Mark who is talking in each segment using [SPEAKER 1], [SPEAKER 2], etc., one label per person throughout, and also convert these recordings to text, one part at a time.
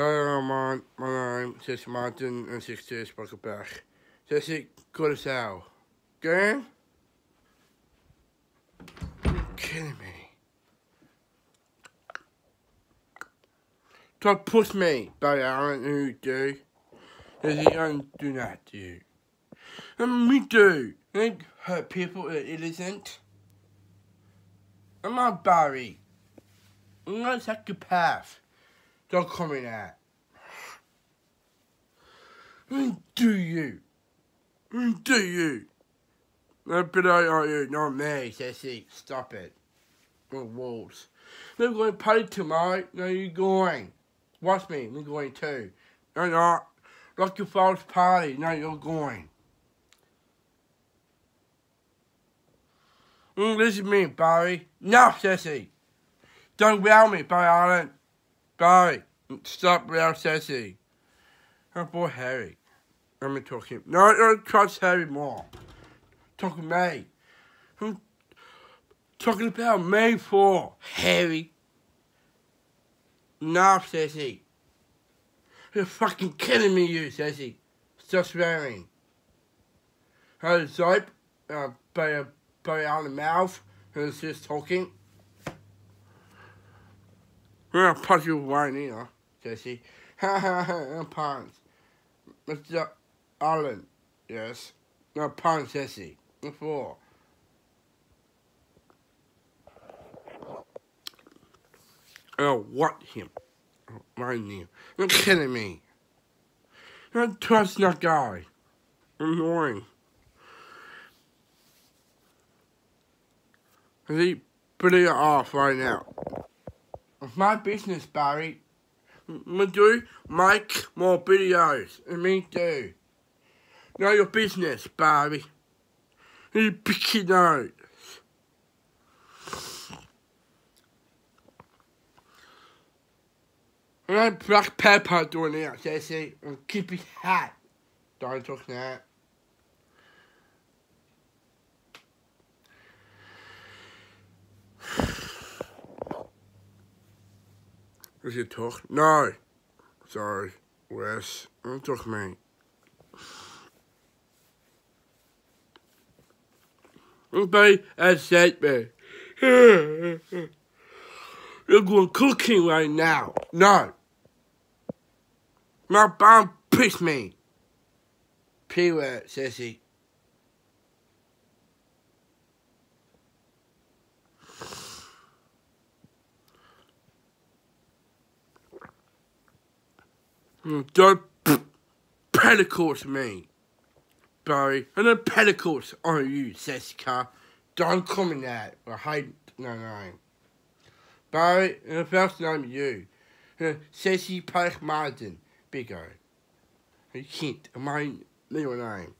[SPEAKER 1] Hello. My name is Martin and en 60 Spakkenberg. Jesse Curaçao. Gang? You're kidding me. To push me, but I don't do. Is he gonna do that to you? And me do. They hurt people that isn't. I'm not Barry. I'm not a psychopath. Don't come in that. Mm, do you? Mm, do you? But I are you, uh, not me, Ceci. Stop it. The wolves. They're going to party tomorrow. No, you're going. Watch me. We're going too. No, not. Rock your false party. No, you're going. Mm, listen to me, Barry. No, Ceci. Don't yell me, Barry Allen. Barry, stop real. Oh boy, Harry. I'm mean, talking. No, don't trust Harry more. Talking me. I'm talking about me for Harry. No, Ceci. You're fucking kidding me, you, Ceci. Stop swearing. The soap, uh, by, by out the mouth, who's just talking. I'm gonna punch you right now, Jesse. Ha ha ha, punch. Mr. Allen, yes. No, punch Jesse. Before. Oh, what him? My name. You're kidding me. Don't trust that guy. Annoying. Is he putting it off right now? It's my business, Barry. Me do make more videos. And me do. Know your business, Barry. You picky nose. And I black pepper doing it, Jesse. And keep his hat. Don't talk that. Is je toch? No. Sorry, Wes. I'm toch me. Everybody accept me. You're going cooking right now. No. My bomb piss me. P-word, sissy. Mm, don't pedicles me, Barry. And then pedicles on you, Jessica. Don't come in that. I hate no name. Barry, and the first name you. Uh, Ceci Pike Martin. Big O. A hint of my middle name.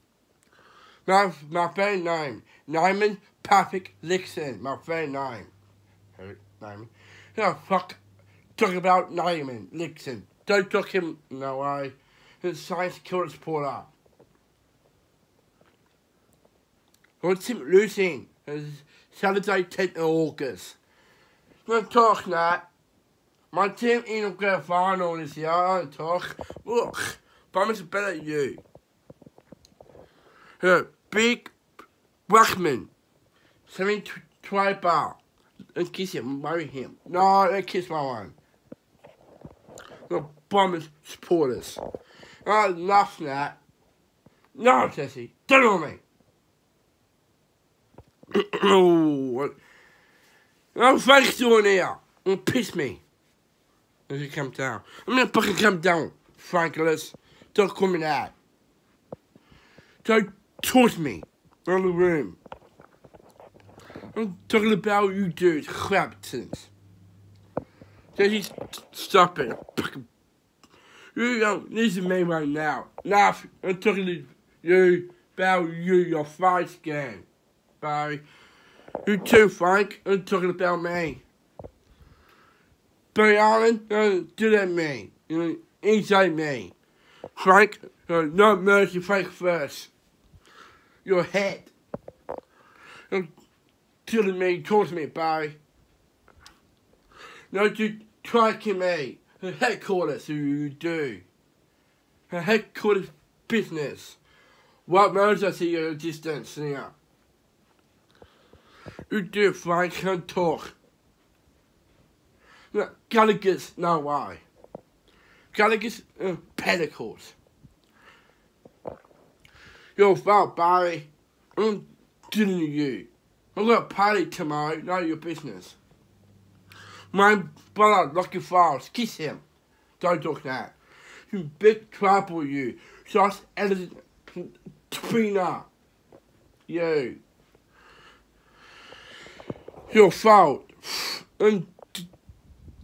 [SPEAKER 1] My, my friend name. Nyman Patrick Lixon. My friend name. Nyman. Yeah, oh, fuck. Talk about Nyman Lixon. Don't talk him no way. His science killed his porter. What's him losing? His Saturday 10th of August. Don't talk that. My team in the grand final this year. I don't talk. Look, I'm better than you. Her big Blackman. 7 bar. And kiss him, marry him. No, don't kiss my one. The Bombers supporters. I love that. No, Jesse, don't on me. oh, what? I'm fake doing here. And piss me. As you come down. I'm gonna fucking come down, Franklin. Don't come in that. Don't touch me. In the room. I'm talking about you dudes, Claptons. Jesse, stop it. You don't listen to me right now. Now, I'm talking to you about you, your fight scan. Barry. You too, Frank. I'm talking about me. Barry Allen, don't do that me. You know, inside me. Frank, uh, no mercy, Frank first. Your head. You're telling me, talk to me, Barry. No, you tracking me. Headquarters, who do. Her headquarters business. What knows I see you at a distance here? You do, Frank, can talk. Gallagher's no why. Gallagher's uh, pedicles. Your fault, Barry. I'm telling you. I've gonna party tomorrow, not your business. My brother, Lucky Falls, kiss him. Don't talk that. You big trouble, you. Just edited Trina. You. Your fault. And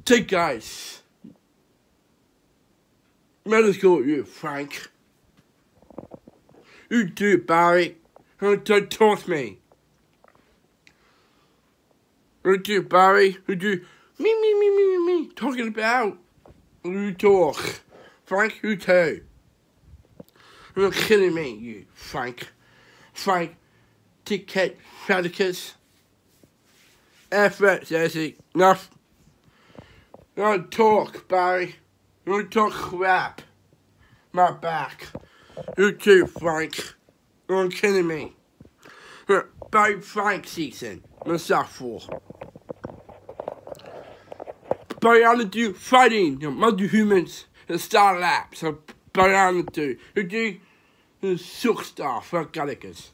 [SPEAKER 1] take guys. Medical, you, Frank. You do, Barry. Don't talk me. You do, Barry. You do. Me, me, me, me, me, me. Talking about. You talk. Frank, you too. You're kidding me, you Frank. Frank, ticket, Fadicus. Effort, Jesse. Enough. Don't talk, Barry. Don't talk crap. My back. You too, Frank. You're kidding me. Barry Frank season. That for? Do fighting your mother humans and star Labs Barry do. Who do the suck star for Gallagher's.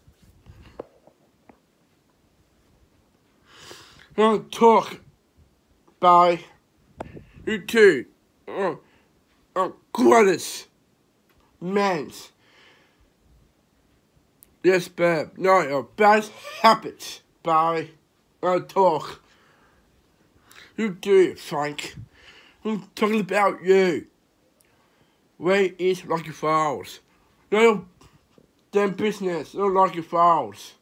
[SPEAKER 1] Don't talk, Barry. You too. Oh, uh, oh, uh, Gladys. Mans. Yes, babe. No, your bad habits, Barry. Don't uh, talk. You do it, Frank. I'm talking about you. Where is Lucky Falls? No damn business, no Lucky Falls.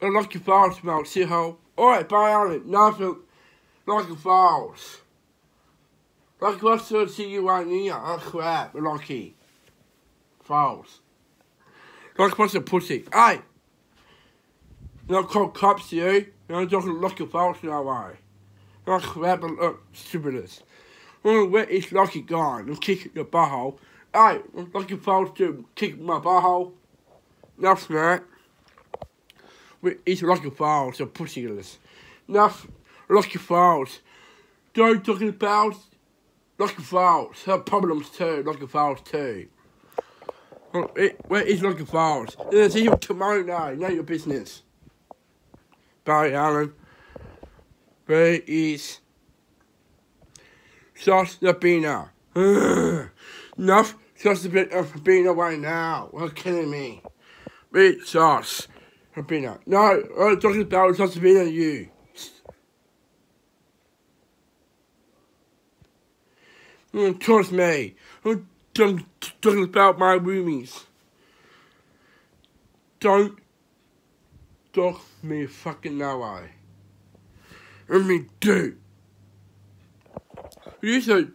[SPEAKER 1] No Lucky Falls, Mount Seahole. Alright, bye, Alan. Nothing. Lucky Falls. Lucky Falls to see you right now. Oh crap, Lucky Falls. Lucky Falls a pussy. Hey! No call cops you. You're not talking Lucky Falls now, why? Oh crap, look, stupidness. Oh, where is Lucky gone? I'm kicking your butthole. Hey, Lucky Falls to kick my butthole. That's right. Where is Lucky Falls, a pussyless. That's Lucky Falls. Don't talking about Lucky Falls. Her problems too, Lucky Falls too. Where is Lucky Falls? See you tomorrow night, not your business. Bye, Alan. Where is Sauce Sabina? Enough Sauce Sabina right now. You're kidding me. Wait, Sauce Sabina. No, I'm talking about Sauce Sabina, you. Mm, trust me. I'm talking about my roomies. Don't talk me fucking now, I. Let me do. You said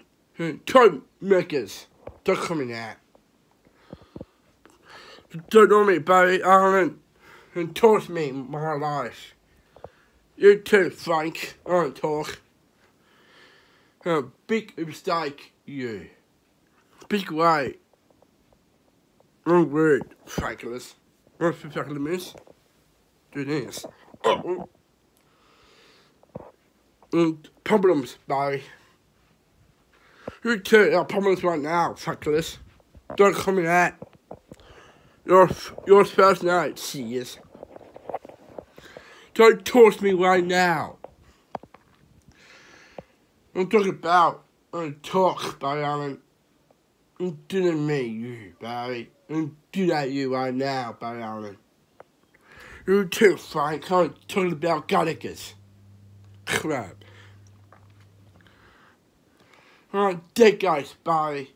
[SPEAKER 1] toy makers. They're coming out. Don't know me, Barry Allen, and taught me my life. You too, Frank. I don't talk. A big mistake, you. Big way. Wrong word, Frankless. What's the Frankless? Do this. Oh and problems, Barry. You two have problems right now, fuckless. Don't come in that. Your, your first night, she. Don't talk to me right now. I'm talking about, I'm talk, Barry Allen. I'm doing me, you, Barry. I'm doing at you right now, Barry Allen. You too, Frank. I'm talking about Gallagher's. Crap. Alright, dead guys, Barry.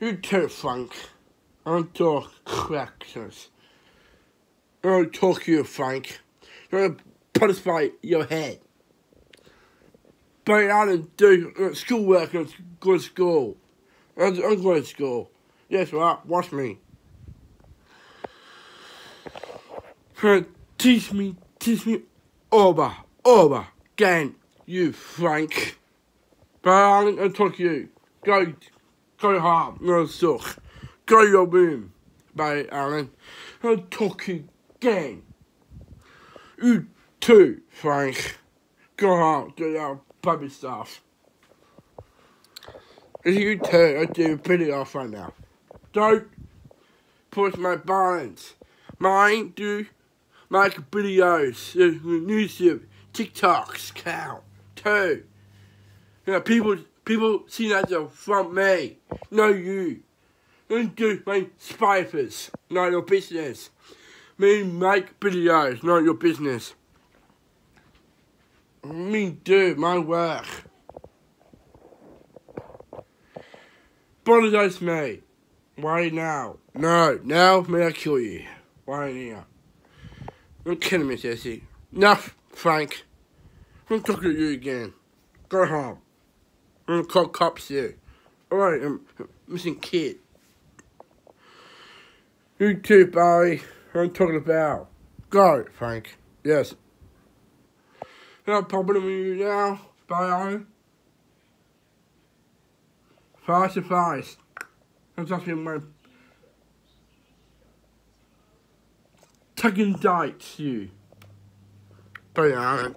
[SPEAKER 1] You too, Frank. I'm talk crackers. I'm talk to you, Frank. You're gonna purify your head. Barry Allen do uh, schoolwork and go to school. I'm, I'm going to school. Yes, right, watch me. Uh, teach me, teach me over, over again, you Frank. But I'm talk to you. Go, go hard, No suck. Go your room. Bye, Alan. I'm talking again. You too, Frank. Go home. Do your puppy stuff. If you too, I do a video off right now. Don't push my buttons. Mine do make videos, YouTube, TikToks count too. You know, people people see that from me, not you. Don't do my spiders, not your business. Me make videos, not your business. Me do my work. Apologize me. Why now? No, now may I kill you. Why now? Don't kill me, Jesse. Enough, Frank. I'm talking to you again. Go home. Mm, I'm gonna call cops here. Alright, I'm missing kid. You too, Barry. I'm talking about. Go, Frank. Yes. No problem with you now, Barry. Fast and fast. That's actually my Tugging dates, you. Barry.